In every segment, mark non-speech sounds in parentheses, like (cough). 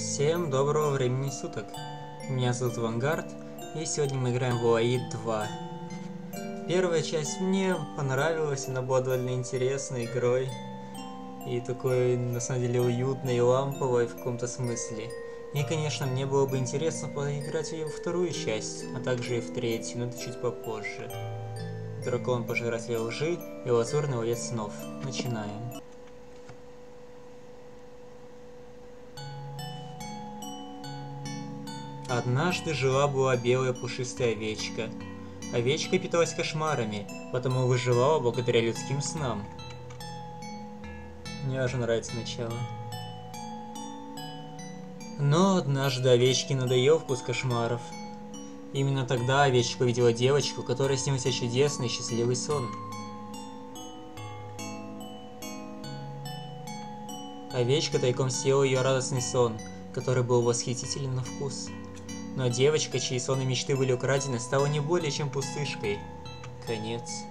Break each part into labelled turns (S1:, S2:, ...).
S1: Всем доброго времени суток. Меня зовут Вангард, и сегодня мы играем в Уаид 2. Первая часть мне понравилась, она была довольно интересной игрой. И такой, на самом деле, уютной и ламповой в каком-то смысле. И, конечно, мне было бы интересно поиграть и во вторую часть, а также и в третью, но это чуть попозже. Дракон Пожиратель лжи и Лазурный Ловец снов. Начинаем. Однажды жила-была белая пушистая овечка. Овечка питалась кошмарами, потому выживала благодаря людским снам. Мне даже нравится начало. Но однажды овечке надоел вкус кошмаров. Именно тогда овечка увидела девочку, которая снился чудесный счастливый сон. Овечка тайком съела ее радостный сон, который был восхитителен на вкус. Но девочка, чьи сон и мечты были украдены, стала не более чем пустышкой. Конец.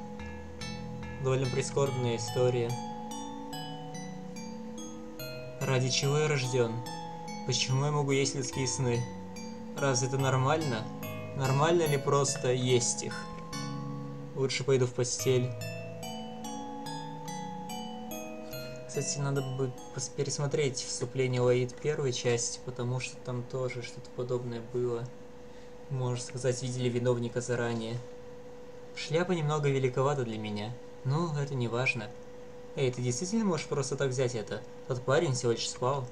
S1: Довольно прискорбная история. Ради чего я рожден? Почему я могу есть людские сны? Разве это нормально? Нормально ли просто есть их? Лучше пойду в постель. Кстати, надо бы пересмотреть вступление Лаид первой части, потому что там тоже что-то подобное было. Можно сказать, видели виновника заранее. Шляпа немного великовата для меня. Ну, это не важно. Эй, ты действительно можешь просто так взять это? Тот парень всего лишь спал.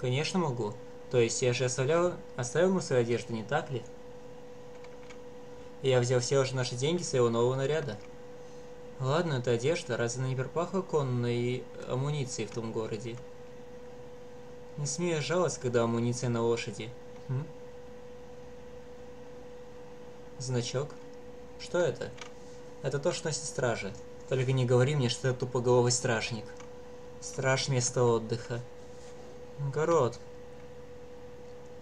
S1: Конечно могу. То есть я же оставлял, оставил ему свою одежду, не так ли? Я взял все уже наши деньги своего нового наряда. Ладно, это одежда, разве она не пропахла конной амуницией в том городе? Не смею жалость, когда амуниция на лошади. М? Значок? Что это? Это то, что носит стража. Только не говори мне, что это тупоголовый стражник. Страж место отдыха. Город.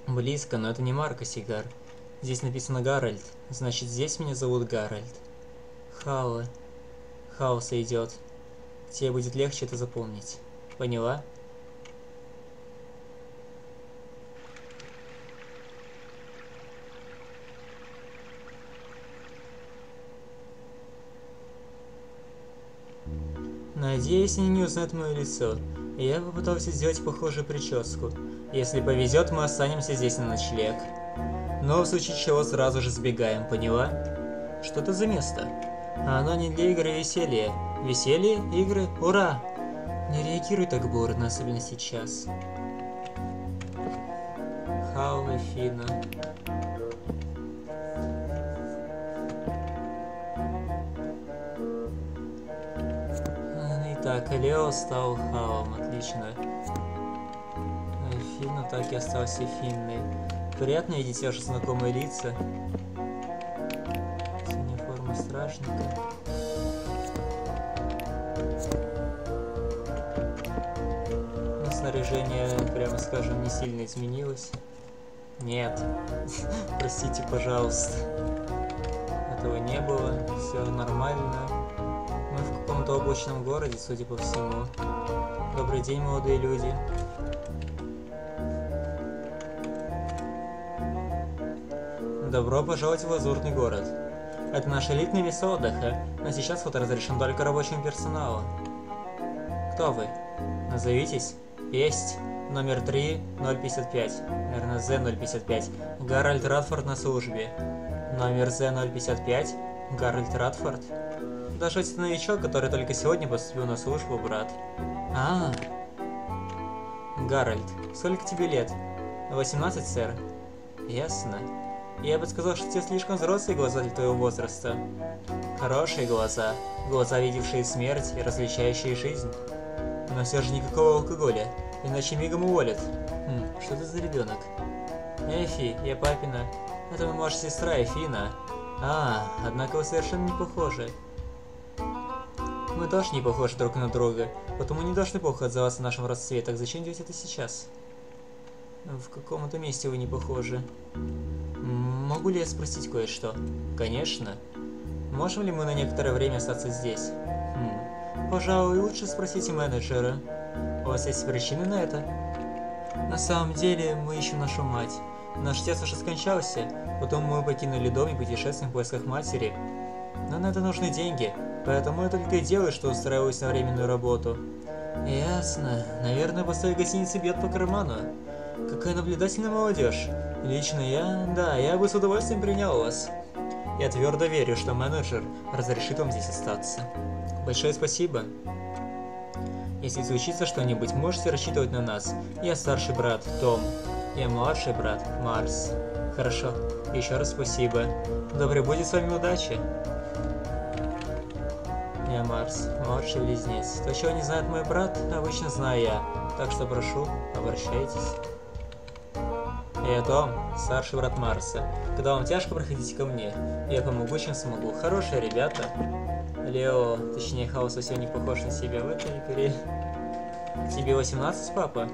S1: Близко, но это не марка сигар. Здесь написано Гарольд, значит здесь меня зовут Гарольд. Хауэ хаоса идет. Тебе будет легче это запомнить. Поняла? Надеюсь, они не узнают мое лицо. Я попытался сделать похожую прическу. Если повезет, мы останемся здесь на ночлег. Но в случае чего сразу же сбегаем, поняла? Что это за место? А оно не для игры веселья. Веселье, игры, ура! Не реагируй так бурно, особенно сейчас. Хауэ Фина. Итак, Лео стал Хауом, отлично. Фина так и остался Финной. Приятно видеть ваши знакомые лица страшненько. Но снаряжение, прямо скажем, не сильно изменилось. Нет. (laughs) Простите, пожалуйста. Этого не было. Все нормально. Мы в каком-то обычном городе, судя по всему. Добрый день, молодые люди. Добро пожаловать в Лазурный город. Это наш элитный место отдыха, но сейчас вход разрешен только рабочему персоналу. Кто вы? Назовитесь. Есть. Номер 3, 055. Наверное, Z055. Гарольд Радфорд на службе. Номер Z055. Гарольд Радфорд. Даже это новичок, который только сегодня поступил на службу, брат. А, -а, -а. Гарольд, сколько тебе лет? 18, сэр. Ясно. Я бы сказал, что у тебя слишком взрослые глаза для твоего возраста. Хорошие глаза, глаза, видевшие смерть и различающие жизнь. Но все же никакого алкоголя, иначе мигом уволят. Хм, что ты за ребенок? Эфи, я папина. Это моя младшая сестра Эфина. А, однако вы совершенно не похожи. Мы тоже не похожи друг на друга, потому не должны плохо отзываться о нашем родстве, так зачем делать это сейчас? В каком-то месте вы не похожи. Могу ли я спросить кое-что? Конечно. Можем ли мы на некоторое время остаться здесь? Хм. Пожалуй, лучше спросите менеджера. У вас есть причины на это? На самом деле, мы ищем нашу мать. Наш отец уже скончался, потом мы покинули дом и путешествуем в поисках матери. Но на это нужны деньги, поэтому я только и делаю, что устраиваюсь на временную работу. Ясно. Наверное, после гостиницы бьет по карману. Какая наблюдательная молодежь. Лично я, да, я бы с удовольствием принял вас. Я твердо верю, что менеджер разрешит вам здесь остаться. Большое спасибо. Если случится что-нибудь, можете рассчитывать на нас. Я старший брат, Том. Я младший брат, Марс. Хорошо. Еще раз спасибо. Доброй будет с вами удачи. Я Марс, младший близнец. То, чего не знает мой брат, обычно знаю я. Так что прошу, обращайтесь. Я Том, старший брат Марса. Когда вам тяжко, проходите ко мне. Я помогу, чем смогу. Хорошие ребята. Лео, точнее совсем не похож на себя в этой игре. Тебе 18, папа?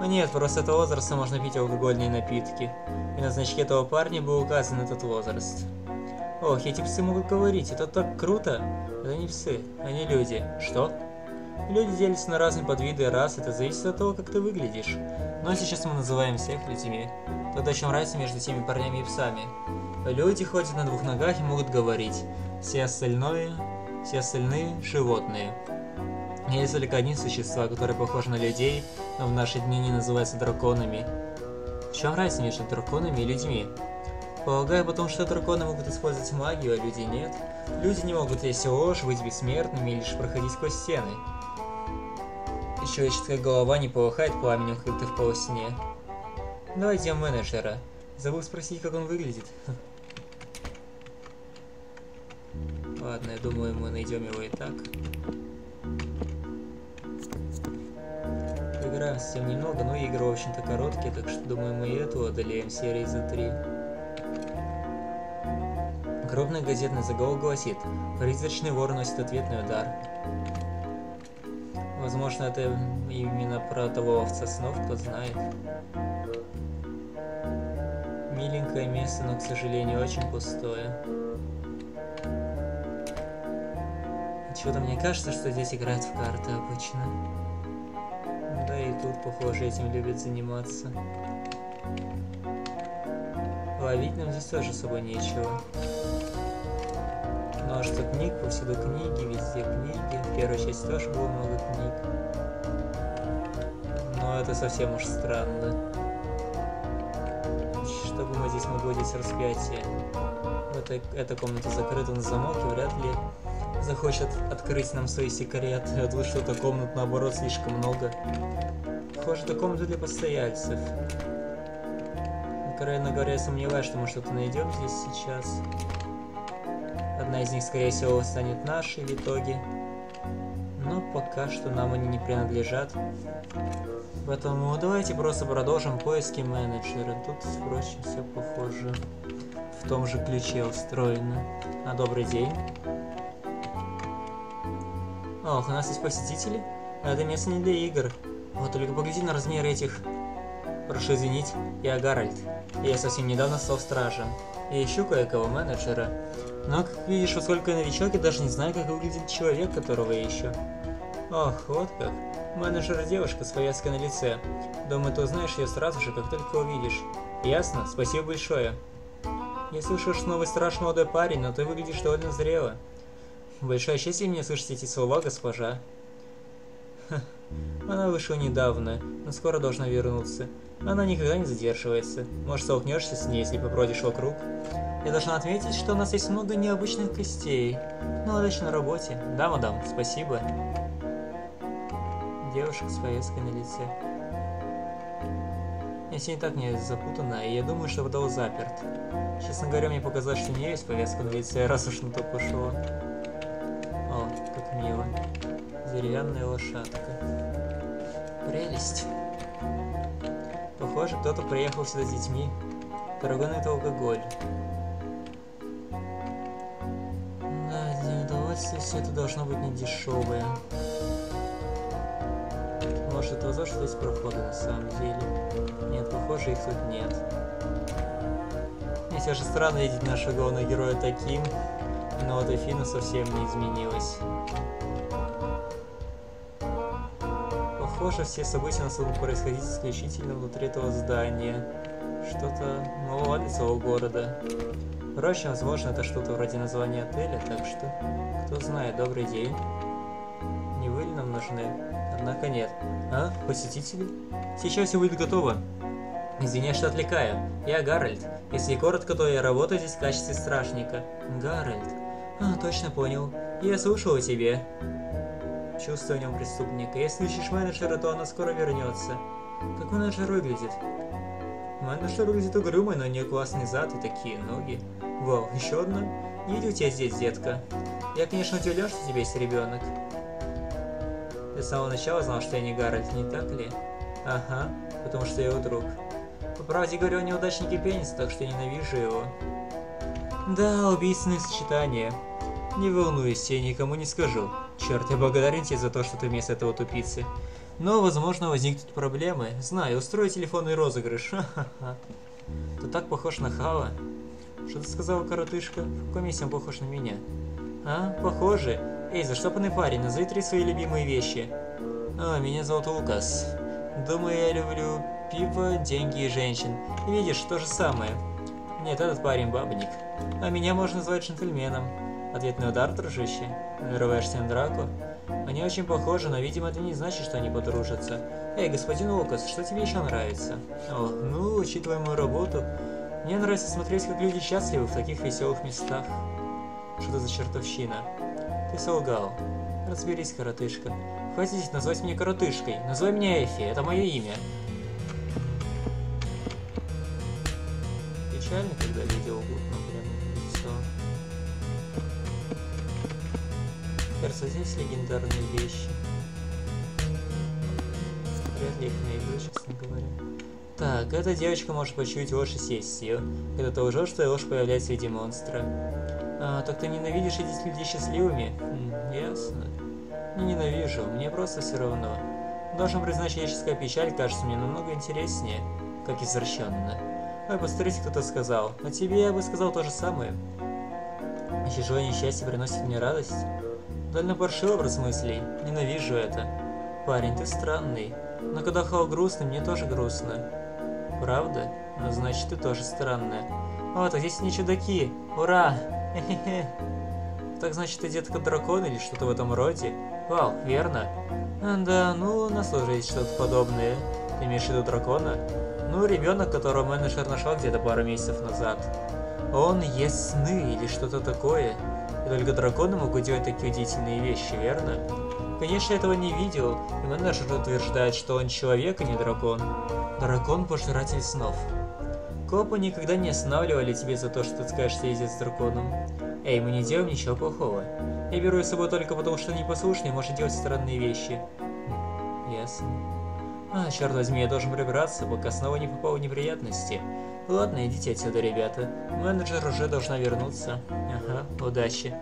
S1: Ну нет, просто этого возраста можно пить алкогольные напитки. И на значке этого парня был указан этот возраст. Ох, эти псы могут говорить, это так круто. Это не псы, они люди. Что? Люди делятся на разные подвиды и рас, это зависит от того, как ты выглядишь. Но сейчас мы называем всех людьми. Тогда чем разница между теми парнями и псами? Люди ходят на двух ногах и могут говорить. Все остальное, все остальные – животные. Есть только одни существа, которые похожи на людей, но в наши дни не называются драконами. В чем разница между драконами и людьми? Полагаю, потому что драконы могут использовать магию, а люди нет. Люди не могут есть ложь, быть бессмертными или лишь проходить сквозь стены. Человеческая голова не полыхает пламенем, как ты в полусне. Давайте менеджера. Забыл спросить, как он выглядит. (laughs) Ладно, я думаю, мы найдем его и так. Играем совсем немного, но игры, общем-то, короткие, так что, думаю, мы и эту одолеем серии за три. Гробный газетный заголовок гласит «Призрачный вор носит ответный удар». Возможно, это именно про того овца снов, кто знает. Миленькое место, но, к сожалению, очень пустое. Чего-то мне кажется, что здесь играют в карты обычно. Да и тут, похоже, этим любят заниматься. Ловить нам здесь тоже особо нечего. Множество книг, повсюду книги, везде книги. В первой части тоже было много книг. Но это совсем уж странно. Чтобы мы здесь могли здесь распятие. Эта, эта комната закрыта на замок и вряд ли захочет открыть нам свои секреты. А тут что-то комнат наоборот слишком много. Похоже, это комната для постояльцев. Откровенно говоря, я сомневаюсь, что мы что-то найдем здесь сейчас. Одна из них, скорее всего, станет нашей в итоге. Но пока что нам они не принадлежат. Поэтому давайте просто продолжим поиски менеджера. Тут, впрочем, все похоже. В том же ключе устроено. А добрый день. Ох, у нас есть посетители? Это место не для игр. Вот только погляди на размер этих... Прошу извинить, я Гарольд. Я совсем недавно стал стражем. Я ищу кое-кого менеджера. Но, как видишь, поскольку я новичок, я даже не знаю, как выглядит человек, которого я ищу. Ох, вот как. Менеджер девушка с повязкой на лице. Думаю, ты узнаешь ее сразу же, как только увидишь. Ясно? Спасибо большое. Я слышу, что новый страж молодой парень, но ты выглядишь довольно зрело. Большая честь мне слышать эти слова, госпожа. Она вышла недавно, но скоро должна вернуться. Она никогда не задерживается. Может, столкнешься с ней, если побродишь вокруг. Я должна отметить, что у нас есть много необычных костей. Ну, удачи на работе. Да, мадам, спасибо. Девушка с повязкой на лице. Я сегодня так не запутана, и я думаю, что подол заперт. Честно говоря, мне показалось, что у нее есть повязка на лице, раз уж на то пошло. Деревянная лошадка. Прелесть. Похоже, кто-то приехал сюда с детьми. На это алкоголь. Да, для удовольствия все это должно быть не дешевое. Может, это то, что есть проходы на самом деле. Нет, похоже, их тут нет. Мне все же странно видеть нашего главного героя таким, но вот Эфина совсем не изменилась. Похоже, все события нас будут происходить исключительно внутри этого здания. Что-то нового лица у города. Впрочем, возможно, это что-то вроде названия отеля, так что, кто знает, добрый день. Не вы ли нам нужны? Однако нет. А, посетители? Сейчас все будет готово. Извини, что отвлекаю. Я Гарольд. Если коротко, то я работаю здесь в качестве стражника. Гарольд. А, точно понял. Я слушал о тебе. Чувствую в нем преступника. Если ищешь менеджера, то она скоро вернется. Как менеджер выглядит? Менеджер выглядит угрюмый, но у нее классный зад и такие ноги. Вау, еще одна? Иди у тебя здесь, детка. Я, конечно, удивлен, что у тебя есть ребенок. Ты с самого начала знал, что я не Гарольд, не так ли? Ага, потому что я его друг. По правде говоря, он неудачник пенис, так что я ненавижу его. Да, убийственное сочетание. Не волнуйся, я никому не скажу. Черт, я благодарен тебе за то, что ты вместо этого тупицы. Но, возможно, возникнут проблемы. Знаю, устрою телефонный розыгрыш. (laughs) Ты так похож на Хава. Что ты сказала, коротышка? В каком месте он похож на меня? А, похоже. Эй, заштопанный парень, назови три свои любимые вещи. А, меня зовут Лукас. Думаю, я люблю пиво, деньги и женщин. Видишь, то же самое. Нет, этот парень бабник. А меня можно назвать джентльменом. Ответный удар, дружище. Нарываешься на драку? Они очень похожи, но, видимо, это не значит, что они подружатся. Эй, господин Лукас, что тебе еще нравится? О, ну, учитывая мою работу, мне нравится смотреть, как люди счастливы в таких веселых местах. Что за чертовщина? Ты солгал. Разберись, коротышка. Хватит назвать меня коротышкой. Называй меня Эфи, это мое имя. Здесь легендарные вещи. Вряд ли их найду, честно говоря. Так, эта девочка может почуять ложь и сесть ее. Когда ты лжешь, то ложь появляется в виде монстра. А, так ты ненавидишь видеть людей счастливыми? Хм, ясно. Не ненавижу, мне просто все равно. Должен признать, человеческая печаль кажется мне намного интереснее, как извращенно. Ой, посмотрите, кто-то сказал. А тебе я бы сказал то же самое. И чужое несчастье приносит мне радость. Довольно паршивый образ мыслей. Ненавижу это. Парень, ты странный. Но когда Хау грустный, мне тоже грустно. Правда? Ну, значит, ты тоже странная. О, так здесь не чудаки. Ура! Хе-хе-хе. Так значит, ты детка дракон или что-то в этом роде? Вау, верно? А, да, ну, у нас тоже есть что-то подобное. Ты имеешь в виду дракона? Ну, ребенок, которого менеджер нашел где-то пару месяцев назад. Он ест сны или что-то такое. И только драконы могут делать такие удивительные вещи, верно? Конечно, этого не видел, и менеджер утверждает, что он человек, а не дракон. Дракон-пожиратель снов. Копы никогда не останавливали тебе за то, что ты скажешь ездить с драконом. Эй, мы не делаем ничего плохого. Я беру с собой только потому, что непослушный может делать странные вещи. Ясно. А, черт возьми, я должен прибраться, пока снова не попал в неприятности. Ладно, идите отсюда, ребята. Менеджер уже должна вернуться. Ага, удачи.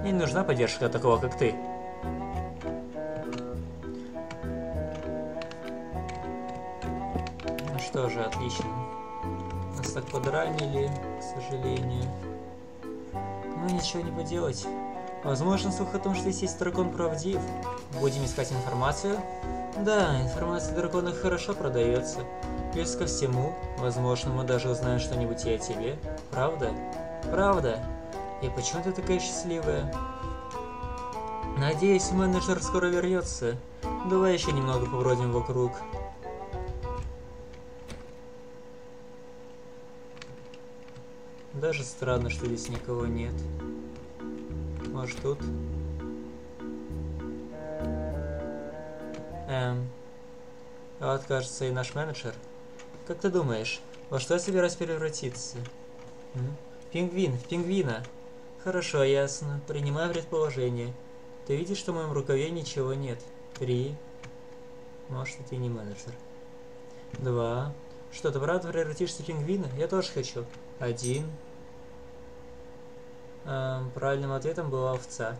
S1: Мне не нужна поддержка такого, как ты. Ну что же, отлично. Нас так подранили, к сожалению. Ну ничего не поделать. Возможно, слух о том, что здесь есть дракон правдив. Будем искать информацию? Да, информация о драконах хорошо продается. Плюс ко всему, возможно, мы даже узнаем что-нибудь и о тебе. Правда? Правда? И почему ты такая счастливая? Надеюсь, менеджер скоро вернется. Давай еще немного побродим вокруг. Даже странно, что здесь никого нет. Может тут? Эм. Вот, кажется, и наш менеджер. Как ты думаешь, во что я собираюсь превратиться? М? Пингвин, в пингвина. Хорошо, ясно. Принимаю предположение. Ты видишь, что в моем рукаве ничего нет? Три. Может, ты не менеджер. Два. Что, ты правда превратишься в пингвина? Я тоже хочу. Один. Эм, правильным ответом была овца.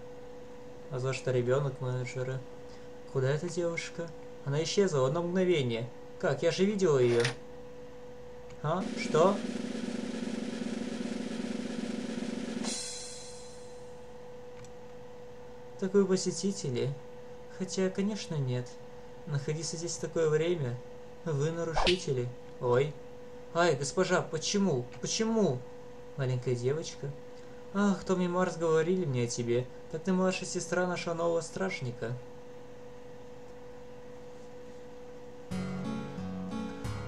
S1: А за что ребенок менеджера? Куда эта девушка? Она исчезла в одно мгновение. Как? Я же видела ее. А? Что? Так вы посетители? Хотя, конечно, нет. находиться здесь в такое время? Вы нарушители. Ой. Ай, госпожа, почему? Почему? Маленькая девочка. Ах, Томми Марс говорили мне о тебе. Так ты младшая сестра нашего нового стражника.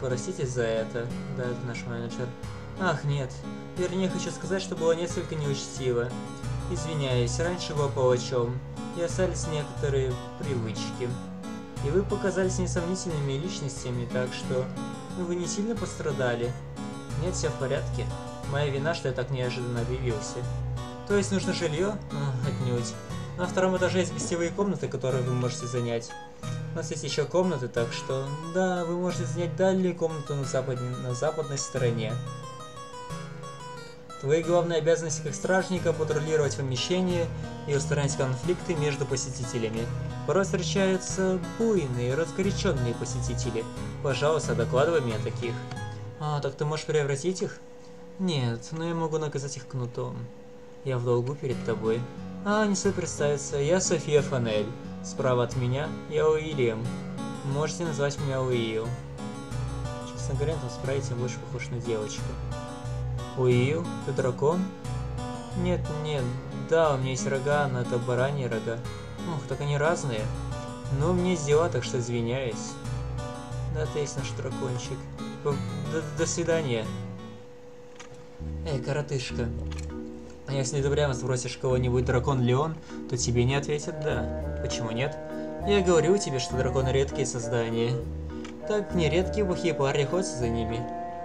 S1: Простите за это, да, это наш менеджер. Ах, нет. Вернее, хочу сказать, что было несколько неучтиво. Извиняюсь, раньше был палачом, и остались некоторые привычки. И вы показались несомнительными личностями, так что вы не сильно пострадали. Нет, все в порядке. Моя вина, что я так неожиданно объявился. То есть нужно жилье? Отнюдь. На втором этаже есть гостевые комнаты, которые вы можете занять. У нас есть еще комнаты, так что... Да, вы можете занять дальнюю комнату на, западне, на западной стороне. Твои главные обязанности как стражника – патрулировать помещение и устранять конфликты между посетителями. Порой встречаются буйные, разгоряченные посетители. Пожалуйста, докладывай мне о таких. А, так ты можешь превратить их? Нет, но я могу наказать их кнутом. Я в долгу перед тобой. А, не стоит представиться, я София Фанель. Справа от меня я Уильям. Можете назвать меня Уилл. Честно говоря, на спрайте больше похож на девочку. Уилл, ты дракон? Нет, нет, да, у меня есть рога, но это бараньи рога. Ух, так они разные. Ну, мне дела, так что извиняюсь. Да, ты есть наш дракончик. До, до свидания. Эй, коротышка. А если ты прямо спросишь кого-нибудь дракон ли он, то тебе не ответят «да». Почему нет? Я говорю тебе, что драконы редкие создания. Так нередкие плохие парни ходят за ними.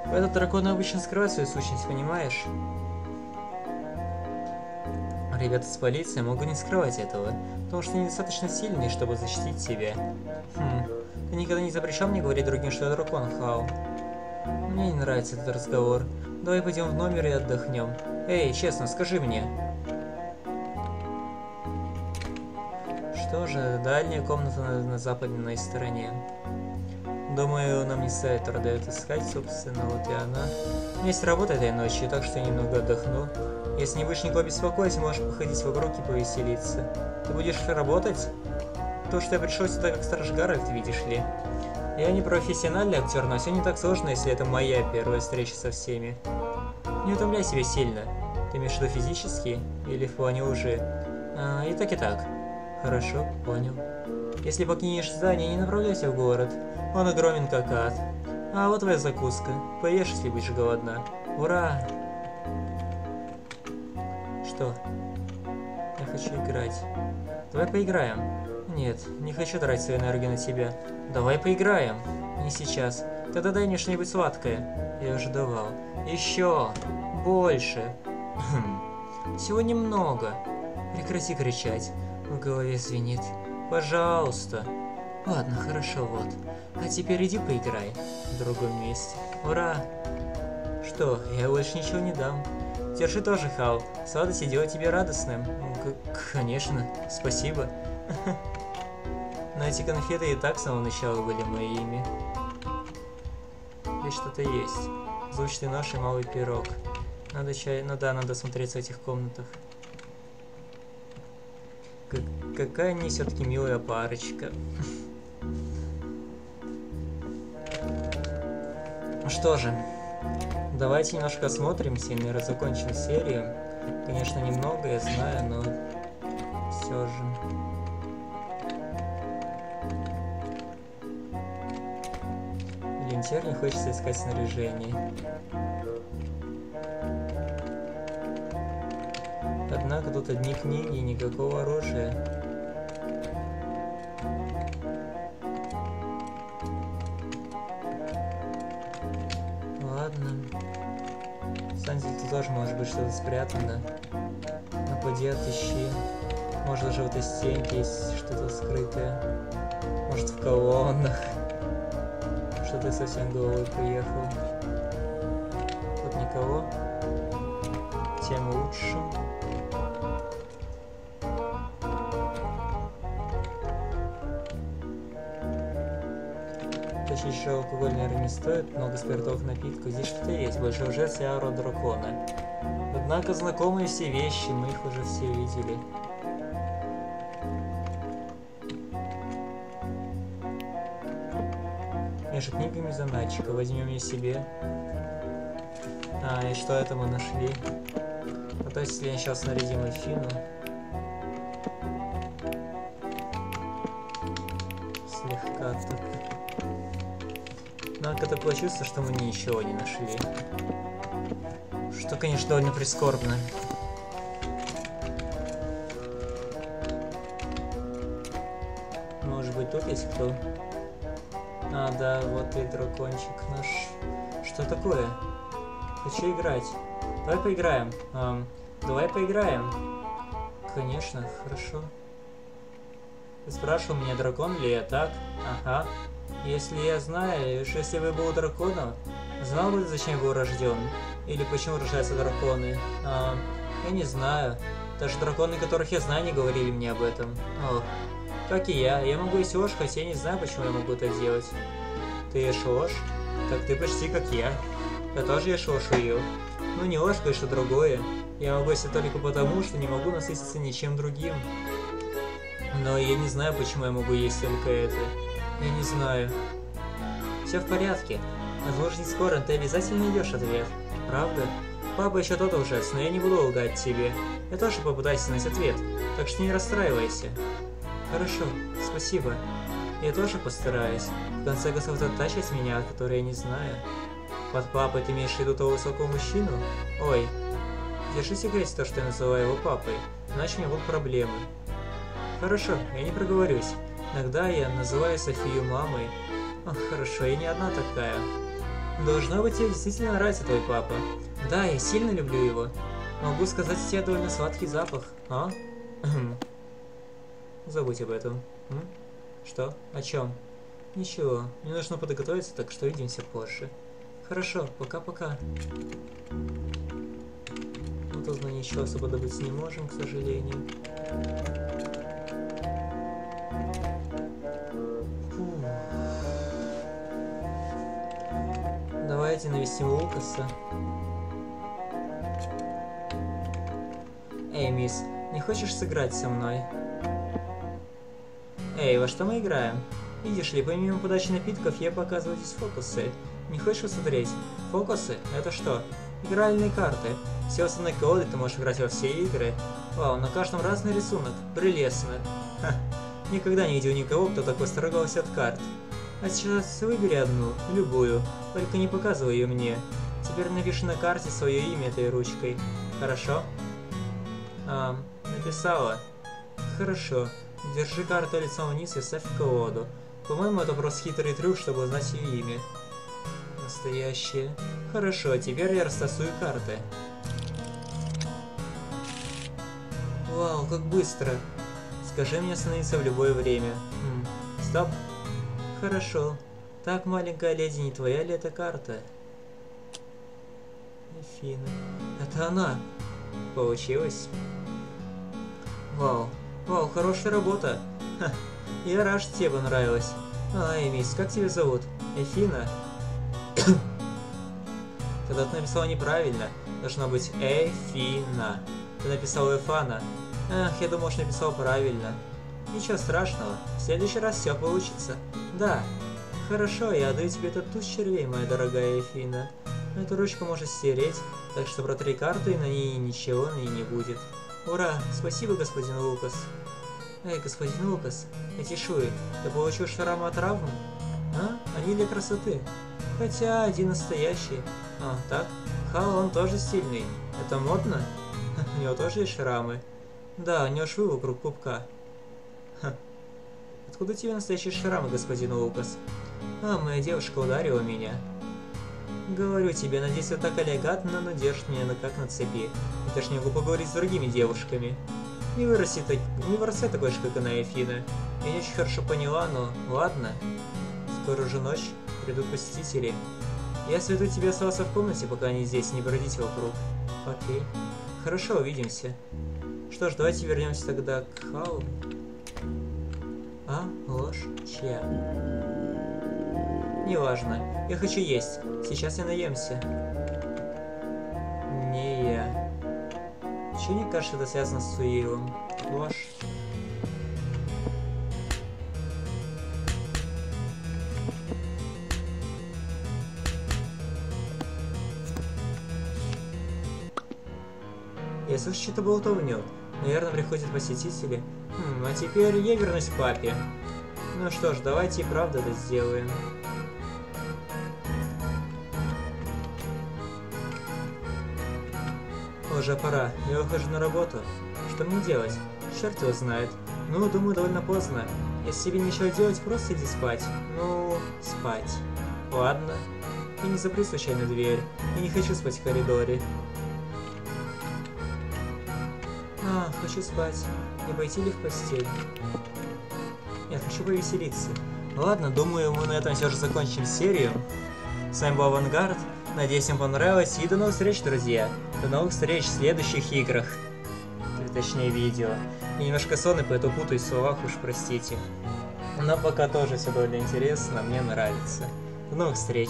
S1: Этот дракон обычно скрывает свою сущность, понимаешь? Ребята с полиции могут не скрывать этого, потому что они достаточно сильные, чтобы защитить себя. Хм, ты никогда не запрещал мне говорить другим, что я дракон, Хау? Мне не нравится этот разговор. Давай пойдем в номер и отдохнем. Эй, честно, скажи мне. Что же, дальняя комната на, на западной стороне. Думаю, нам не стоит труда искать, собственно, вот и она. У меня есть работа этой ночью, так что немного отдохну. Если не будешь никого беспокоить, можешь походить вокруг и повеселиться. Ты будешь работать? То, что я пришел сюда как страж Гарольд, видишь ли. Я не профессиональный актер, но все не так сложно, если это моя первая встреча со всеми. Не утомляй себя сильно. Ты имеешь в виду физически или в плане уже? А, и так, и так. Хорошо, понял. Если покинешь здание, не направляйся в город. Он огромен как ад. А вот твоя закуска. Поешь, если будешь голодна. Ура! Что? Я хочу играть. Давай поиграем. Нет, не хочу тратить свою энергию на тебя. Давай поиграем. Не сейчас. Тогда дай мне что-нибудь сладкое. Я уже давал. Еще. Больше. Хм. Всего немного. Прекрати кричать. В голове звенит. Пожалуйста. Ладно, хорошо, вот. А теперь иди поиграй. В другом месте. Ура! Что, я больше ничего не дам. Держи тоже, Хал. Сладости делать тебе радостным. К конечно, спасибо. (laughs) Но эти конфеты и так с самого начала были моими. Здесь что-то есть. Звучный нож и малый пирог. Надо чай... Ну да, надо смотреть в этих комнатах. Как... Какая они все-таки милая парочка. Ну что же, давайте немножко осмотримся и, наверное, закончим серию. Конечно, немного, я знаю, но все же. Теперь не хочется искать снаряжение. Однако тут одни книги и никакого оружия. Ладно. Санти, тут тоже может быть что-то спрятано. Напади, отыщи. Может даже в этой стенке есть что-то скрытое. Может в колоннах. Что ты совсем головой приехал. Тут никого. Тем лучше. Точнее, еще алкоголь, наверное, не стоит, много спиртовых напитков. Здесь что-то есть, большой лжец и аура дракона. Однако знакомые все вещи, мы их уже все видели. Заначка. Возьмем ее себе. А, и что это мы нашли? А то если сейчас нарядим Афину. Слегка так. Но как такое чувство, что мы ничего не нашли. Что, конечно, довольно прискорбно. Может быть, тут есть кто? А, да, вот и дракончик наш. Что такое? Хочу играть. Давай поиграем. Эм, давай поиграем. Конечно, хорошо. Ты спрашивал меня, дракон ли я, так? Ага. Если я знаю, если бы был драконом, знал бы, зачем был рожден? Или почему рождаются драконы? А, я не знаю. Даже драконы, которых я знаю, не говорили мне об этом. Ох. Как и я. Я могу есть ложь, хотя я не знаю, почему я могу это делать. Ты ешь ложь? Так ты почти как я. Я тоже ешь ее. Ну не ложь, конечно, другое. Я могу есть только потому, что не могу насытиться ничем другим. Но я не знаю, почему я могу есть только это. Я не знаю. Все в порядке. Возможно, скоро ты обязательно найдешь ответ. Правда? Папа еще тот ужас, но я не буду лгать тебе. Я тоже попытаюсь найти ответ, так что не расстраивайся. Хорошо, спасибо. Я тоже постараюсь. В конце концов, та часть меня, которую я не знаю. Под папой ты имеешь в виду того высокого мужчину? Ой, держи секрете то, что я называю его папой, иначе у меня будут проблемы. Хорошо, я не проговорюсь. Иногда я называю Софию мамой. Ох, хорошо, я не одна такая. Должно быть, тебе действительно нравится твой папа. Да, я сильно люблю его. Могу сказать, у тебя довольно сладкий запах. А? (clears throat) Забудь об этом. М? Что? О чем? Ничего, мне нужно подготовиться, так что увидимся позже. Хорошо, пока-пока. Вот узнать ничего особо добыть не можем, к сожалению. Давайте навестим Лукаса. Эй, мисс, не хочешь сыграть со мной? Эй, во что мы играем? Видишь ли, помимо подачи напитков, я показываю здесь фокусы. Не хочешь посмотреть? Фокусы? Это что? Игральные карты. Все основные колоды ты можешь играть во все игры. Вау, на каждом разный рисунок. Прелестно. Ха. Никогда не видел никого, кто такой строгался от карт. А сейчас выбери одну, любую, только не показывай ее мне. Теперь напиши на карте свое имя этой ручкой. Хорошо? А, написала. Хорошо. Держи карту лицом вниз и ставь колоду. По-моему, это просто хитрый трюк, чтобы узнать ее имя. Настоящее. Хорошо, а теперь я растасую карты. Вау, как быстро. Скажи мне остановиться в любое время. Хм. Стоп. Хорошо. Так, маленькая леди, не твоя ли эта карта? Афина. Это она. Получилось? Вау. Вау, хорошая работа. Ха. Я рад, что тебе понравилось. А, Эмис, как тебя зовут? Эфина? Тогда (coughs) ты написала неправильно. Должно быть Эфина. Ты написал Эфана. Ах, я думал, что написал правильно. Ничего страшного, в следующий раз все получится. Да. Хорошо, я отдаю тебе этот туз червей, моя дорогая Эфина. Эту ручку можно стереть, так что протри карту, и на ней ничего на ней не будет. Ура! Спасибо, господин Лукас. Эй, господин Лукас, эти шуи, ты получил шрам от травмы? А? Они для красоты. Хотя один настоящий. А, так? Хал, он тоже стильный. Это модно? У него тоже есть шрамы. Да, у него швы вокруг пупка. Откуда тебе настоящие шрамы, господин Лукас? А, моя девушка ударила меня. Говорю тебе, надеюсь, это так элегантно, но держит меня как на цепи. Я ж не могу поговорить с другими девушками. Не выроси так... не вырастай такой же, как она, Эфина. Я не очень хорошо поняла, но ладно. Скоро уже ночь, придут посетители. Я сведу тебе остался в комнате, пока они здесь, не бродите вокруг. Окей. Хорошо, увидимся. Что ж, давайте вернемся тогда к Халу. А? Ложь? Чья? Неважно. Я хочу есть. Сейчас я наемся. Не я. Чем мне кажется, это связано с Суилом? Ложь. Я слышу что-то болтовню. Наверное, приходят посетители. Хм, а теперь я вернусь к папе. Ну что ж, давайте и правда это сделаем. Уже пора. Я ухожу на работу. Что мне делать? Черт его знает. Ну, думаю, довольно поздно. Если тебе нечего делать, просто иди спать. Ну, спать. Ладно. И не запри случайно дверь. Я не хочу спать в коридоре. А, хочу спать. Не пойти ли в постель? Нет, хочу повеселиться. Ладно, думаю, мы на этом все же закончим серию. С вами был Авангард. Надеюсь, вам понравилось. И до новых встреч, друзья. До новых встреч в следующих играх. Точнее, видео. Я немножко сонный, поэтому путаюсь в словах, уж простите. Но пока тоже все довольно интересно, мне нравится. До новых встреч.